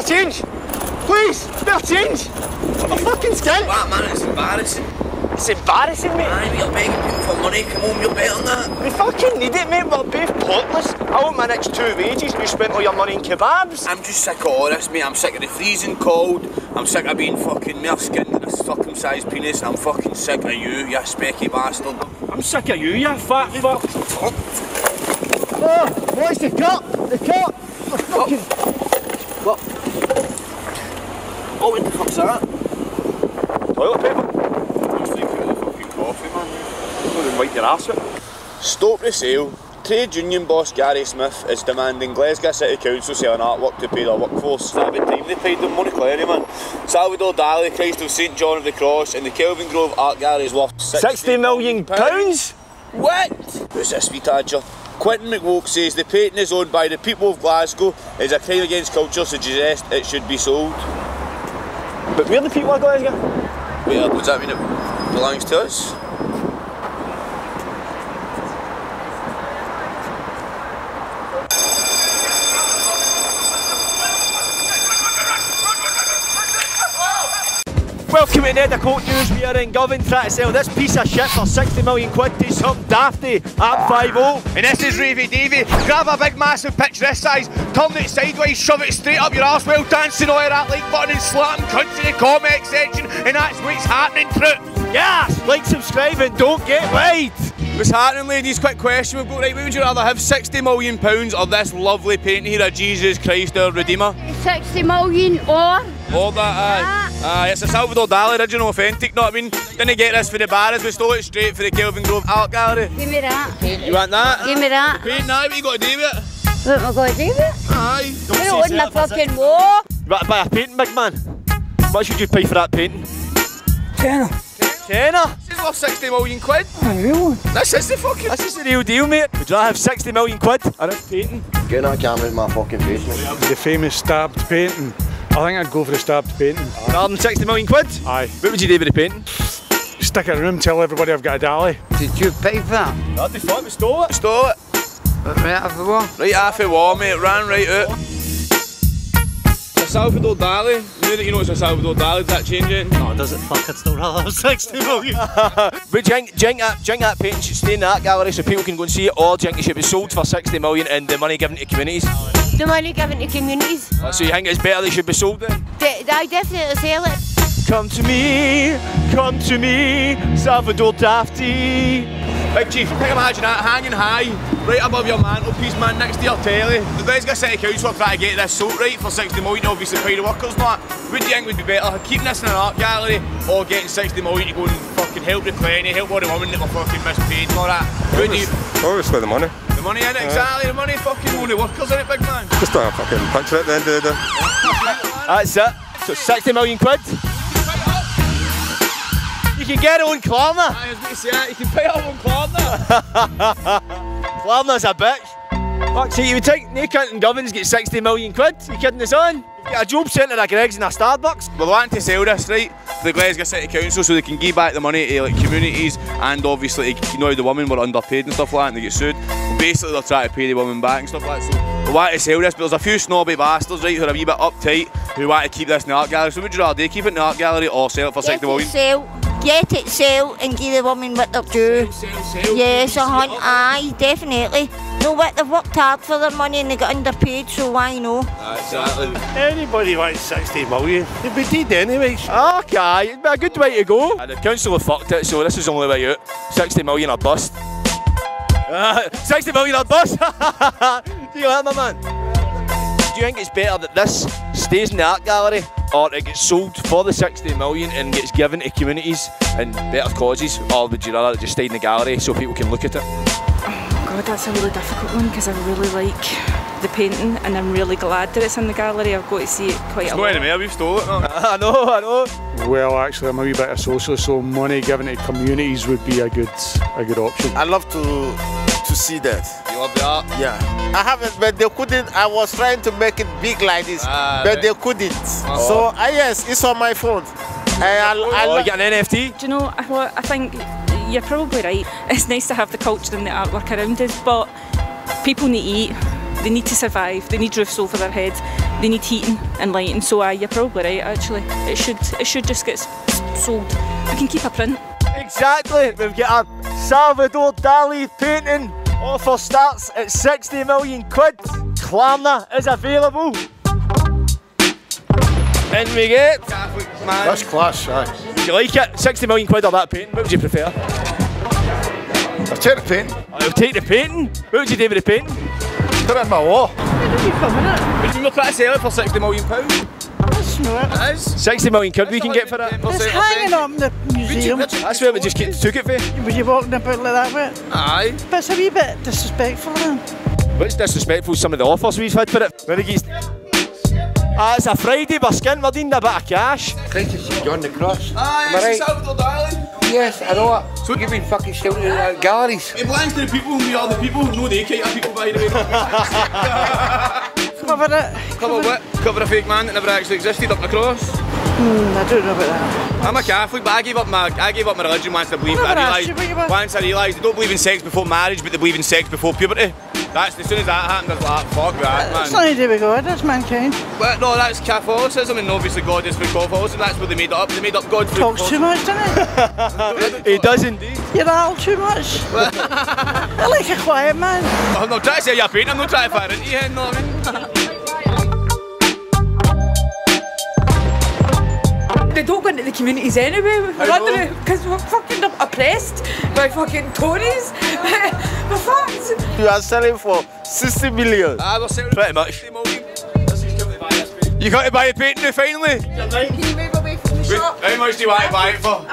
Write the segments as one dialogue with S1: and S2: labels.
S1: Spare change! Please, spare change! I'm fucking scared.
S2: That man, it's embarrassing.
S1: It's embarrassing, mate.
S2: Aye, you're begging people for money. Come on, you're better than that.
S1: We fucking need it, mate. We're both pointless. I want my next two wages and you spent all your money in kebabs.
S2: I'm just sick of all this, mate. I'm sick of the freezing cold. I'm sick of being fucking mere skinned in a circumcised penis. I'm fucking sick of you, you specky bastard.
S1: I'm sick of you, you fat fuck. Oh, what's the cut? The cut! Oh, fucking...
S2: What? Oh, what the fuck's that?
S1: Toilet paper.
S2: I'm thinking of the fucking coffee, man.
S1: Don't even wipe your arse with.
S3: Stop the sale. Trade union boss Gary Smith is demanding Glasgow City Council sell an artwork to pay their workforce. That about time they paid them money clearly, man. Salvador Dali, Christ of St John of the Cross and the Kelvingrove Art Gallery is worth
S1: 60 million pounds?
S3: What? Who's this wee tadger? Quentin McWoke says the painting is owned by the people of Glasgow. It is a crime against culture, suggests it should be sold.
S1: But we're the people of Glasgow.
S3: Wait, does that mean it belongs to us?
S1: Welcome to Ned O'Clock News. We are in Govan trying to sell this piece of shit for 60 million quid to some dafty at 5
S4: And this is Ravie Davie. Grab a big massive pitch this size, turn it sideways, shove it straight up your arse while dancing all that like button and slapping cunts in the comment section, and that's what's happening, troops.
S1: Yes! Like, subscribe, and don't get laid!
S4: What's happening, ladies? Quick question we've got right. Would you rather have 60 million pounds or this lovely painting here of Jesus Christ our Redeemer?
S5: 60 million or
S4: All that, aye. Ah, aye, it's a Salvador Dali original authentic, know what I mean? Didn't get this for the bars, we stole it straight for the Kelvingrove Art Gallery.
S5: give me that.
S4: You want that?
S5: Give me that.
S4: Painting, aye, what you got to do with it?
S5: What am I going to do with it?
S4: Aye.
S5: Put it on the fucking wall.
S1: You want to buy a painting, big man? How much would you pay for that painting?
S4: Tenner.
S1: Tenner?
S4: This is worth 60 million quid.
S5: Oh,
S4: This is the fucking...
S1: This is the real deal, mate. Would you rather have 60 million quid or this painting?
S6: Get that camera in my fucking face, mate.
S7: The famous stabbed painting. I think I'd go for the stabbed painting.
S1: Rather than 60 million quid?
S7: Aye.
S1: What would you do with the painting?
S7: Stick it in a room, tell everybody I've got a Dali.
S8: Did you pay for that?
S1: That'd be fun, we stole it.
S4: Stole it.
S8: Right off the wall?
S4: Right half the wall, mate. Ran right out. It's a Salvador Dali. Now that you know it's a Salvador Dali, does that change it?
S9: No, does it? Fuck, I'd still rather have 60 million.
S1: But do you think, do you think that, do you think that painting should stay in that gallery so people can go and see it, or do you think it should be sold for 60 million and the money given to communities?
S5: The money given to communities.
S1: Uh, So you think it's better they should be sold then?
S5: De- I definitely sell it.
S1: Come to me, come to me, Salvador Dafty.
S4: Big Chief, think imagine that hanging high, right above your mantelpiece, man, next to your telly. The Glasgow City Council are trying to get this sold right for 60 million, obviously pay the workers and that. What do you think would be better, keeping this in an art gallery or getting 60 million to go and fucking help the Plenty, help all the women that were fucking mispaid and all that? What do you...
S10: Obviously the money.
S4: The money in it, exactly, the money, fucking all the workers in it, big man.
S10: Just a fucking picture at the end of the day.
S1: That's it. So 60 million quid. You can get it on Klarna.
S4: I was going to say that, you can pay up on Klarna.
S1: Klarna's a bitch. Fuck, see, you would think Nick and Govins get 60 million quid? You kidding us on? You get a job centre, a Greggs and a Starbucks.
S4: We're wanting to sell this, right, to the Glasgow City Council so they can give back the money to like communities and obviously, you know, the women were underpaid and stuff like that and they get sued. Well, basically, they're trying to pay the women back and stuff like that. So we want to sell this, but there's a few snobby bastards, right, who are a wee bit uptight who want to keep this in the art gallery. So would you rather do? Keep it in the art gallery or sell it for 60
S5: Get it sell. Get it sell and give the women what they're due.
S4: Sell, sell.
S5: Yes, a hunt. Aye, definitely. No, what they've worked hard for their money and they got underpaid, so why no?
S4: Exactly.
S9: Anybody wants 60 million, they'd be dead anyway.
S1: Okay, it'd be a good way to go. And the council have fucked it, so this is the only way out. 60 million or bust. Uh, 60 million or bust! Do you like that, my man? Do you think it's better that this stays in the art gallery or it gets sold for the 60 million and gets given to communities and better causes? Or would you rather it just stay in the gallery so people can look at it?
S11: God, that's a really difficult one because I really like the painting and I'm really glad that it's in the gallery. I've got to see it quite
S4: It's
S11: a
S4: not
S11: lot.
S4: anywhere, we've stole it.
S1: I know, I know.
S7: Well, actually, I'm a wee bit of socialist, so money given to communities would be a good, a good option.
S6: I love to to see that.
S4: You love the art?
S6: Yeah. I haven't, but they couldn't. I was trying to make it big like this,
S4: Ah,
S6: but
S4: right.
S6: they couldn't. So, ah, yes, it's on my phone. I, I, I
S1: Oh, you get an NFT?
S11: Do you know, what- I think you're probably right. It's nice to have the culture and the artwork around us, but people need to eat. they need to survive. They need roofs over their heads, They need heating and lighting. So uh, you're probably right. Actually, it should it should just get sold. We can keep a print.
S1: Exactly. We've got a Salvador Dali painting. Offer starts at 60 million quid. Klarna is available. And we get.
S6: That's class, aye.
S1: Would you like it? 60 million quid or that painting? What would you prefer?
S6: I'll take the painting.
S1: I'll take the painting. What would you do with the painting?
S6: Put it in my wall.
S4: Would you look at sell it for 60 million pounds?
S12: That's not
S4: It is.
S1: 60 million quid we can get for it.
S12: It's hanging up in the museum.
S1: That's where we just get, took it for.
S12: Would you walking about like that with?
S4: Aye.
S12: But it's a wee bit disrespectful then.
S1: What's disrespectful some of the offers we've had for it? Renegades. Ah, it's a Friday, we're skin, we're needing a bit of cash.
S13: Great to see John the Cross.
S4: Aye,
S13: Am I
S4: it's
S13: right?
S4: Salvador Dali.
S13: Yes, I know it. So you've been fucking shouting at galleries.
S4: It belongs to the people and we are the people. No, they kind of people, by the way.
S12: Cover it.
S4: Cover what? Cover a fake man that never actually existed up the cross.
S12: Hmm, I don't know about that.
S4: I'm a Catholic, but I gave up my I gave up my religion once I believed.
S12: Never
S4: I
S12: asked you what you were.
S4: realised once I realised they don't believe in sex before marriage, but they believe in sex before puberty. That's as soon as that happened, I was like, fuck that,
S12: It's
S4: man.
S12: nothing to do with God, that's mankind.
S4: Well, no, that's Catholicism, and obviously God is for Catholicism. That's what they made it up. They made up God for
S12: Talks too much, doesn't
S1: He does indeed.
S12: it? You rattle too much. I like a quiet man.
S4: I'm not trying to say you're painting. I'm not trying to fire into you. You know what I mean?
S14: They don't go into the communities anyway. We're
S4: How
S14: under
S4: come?
S14: because we're fucking oppressed by fucking Tories. we're fucked.
S1: You are selling for 60 million.
S4: Ah, we're selling
S1: Pretty much.
S4: You got to buy a painting now, finally.
S14: Can you move away from the shop?
S4: How much do you want to buy it for?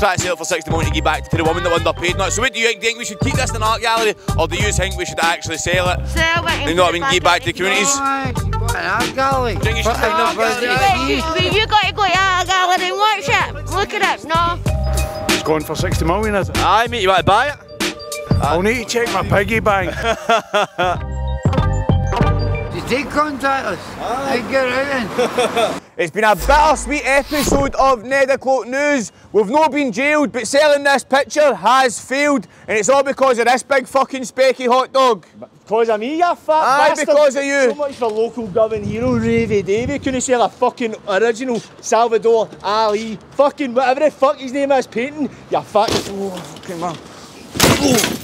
S4: Try to sell it for 60 million to give back to the woman that underpaid. Now, so what do you think? Do you think we should keep this in an art gallery or do you think we should actually sell it?
S5: Sell it.
S4: You know what I mean? Give back to the communities?
S13: Aye, what an art gallery.
S4: Do you you should
S13: What
S4: put it in
S13: an
S4: art gallery?
S13: gallery.
S5: But you got to go to art gallery and watch it. Look at it. No.
S7: It's going for 60 million, is it?
S1: Aye, mate, you want to buy it?
S7: I'll need to check my piggy bank.
S13: Did they contact us? I get it in.
S4: It's been a bittersweet episode of Ned O'Clock News. We've not been jailed, but selling this picture has failed, and it's all because of this big fucking specky hot dog.
S1: Because of me, you fat
S4: Aye,
S1: bastard.
S4: because of you.
S1: So much for local government hero oh, Ravie Davie. Couldn't sell a fucking original Salvador Ali. Fucking whatever the fuck his name is painting. You fat. Oh, fucking man. Oh.